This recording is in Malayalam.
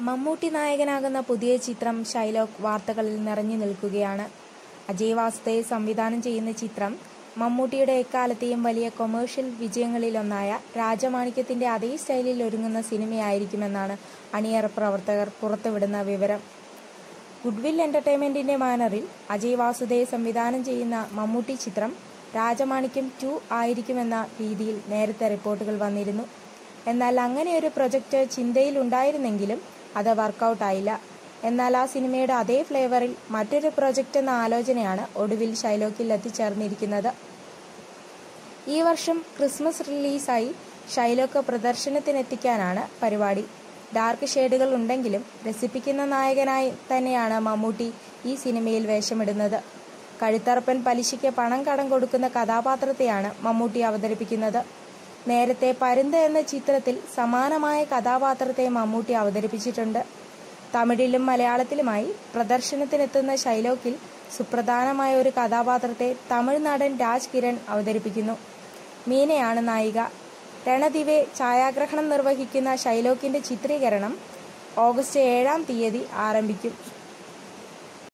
മമ്മൂട്ടി നായകനാകുന്ന പുതിയ ചിത്രം ഷൈലോക്ക് വാർത്തകളിൽ നിറഞ്ഞു നിൽക്കുകയാണ്. അജയ് വാസുദേവ് സംവിധാനം ചെയ്യുന്ന ചിത്രം മമ്മൂട്ടിയുടെ എക്കാലത്തെയും വലിയ കൊമേഴ്ഷ്യൽ വിജയങ്ങളിലൊന്നായ രാജമാണിക്യത്തിന്റെ അതേ സ്റ്റൈലിൽ ഒരുങ്ങുന്ന സിനിമയായിരിക്കുമെന്നാണ് അണിയറ പ്രവർത്തകർ പുറത്തുവിടുന്ന വിവരം. ഗുഡ്വിൽ എന്റർടൈൻമെന്റിന്റെ മാനറിൽ അജയ് വാസുദേവ് സംവിധാനം ചെയ്യുന്ന മമ്മൂട്ടി ചിത്രം രാജമാണിക്യം ടു ആയിരിക്കുമെന്ന രീതിയിൽ നേരത്തെ റിപ്പോർട്ടുകൾ വന്നിരുന്നു. എന്നാൽ അങ്ങനെയൊരു പ്രൊജക്റ്റ് ചിന്തയിലുണ്ടായിരുന്നെങ്കിലും അത് വർക്കൗട്ടായില്ല എന്നാൽ ആ സിനിമയുടെ അതേ ഫ്ലേവറിൽ മറ്റൊരു പ്രൊജക്റ്റ് എന്ന ആലോചനയാണ് ഒടുവിൽ ഷൈലോക്കിൽ എത്തിച്ചേർന്നിരിക്കുന്നത്. ഈ വർഷം ക്രിസ്മസ് റിലീസായി ഷൈലോക്ക് പ്രദർശനത്തിനെത്തിക്കാനാണ് പരിപാടി. ഡാർക്ക് ഷെയ്ഡുകൾ ഉണ്ടെങ്കിലും രസിപ്പിക്കുന്ന നായകനായി തന്നെയാണ് മമ്മൂട്ടി ഈ സിനിമയിൽ വേഷമിടുന്നത്. കഴുത്തറപ്പൻ പലിശയ്ക്ക് പണം കടം കൊടുക്കുന്ന കഥാപാത്രത്തെയാണ് മമ്മൂട്ടി അവതരിപ്പിക്കുന്നത്. നേരത്തെ പരുന്ത് എന്ന ചിത്രത്തിൽ സമാനമായ കഥാപാത്രത്തെ മമ്മൂട്ടി അവതരിപ്പിച്ചിട്ടുണ്ട്. തമിഴിലും മലയാളത്തിലുമായി പ്രദർശനത്തിനെത്തുന്ന ഷൈലോക്കിൽ സുപ്രധാനമായ ഒരു കഥാപാത്രത്തെ തമിഴ്നാടൻ രാജ് കിരൺ അവതരിപ്പിക്കുന്നു. മീനയാണ് നായിക. രണദിവെ ഛായാഗ്രഹണം നിർവഹിക്കുന്ന ഷൈലോക്കിന്റെ ചിത്രീകരണം ഓഗസ്റ്റ് ഏഴാം തീയതി ആരംഭിക്കും.